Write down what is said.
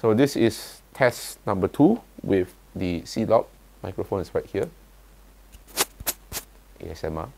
So this is test number two with the C-Log. Microphone is right here. ASMR.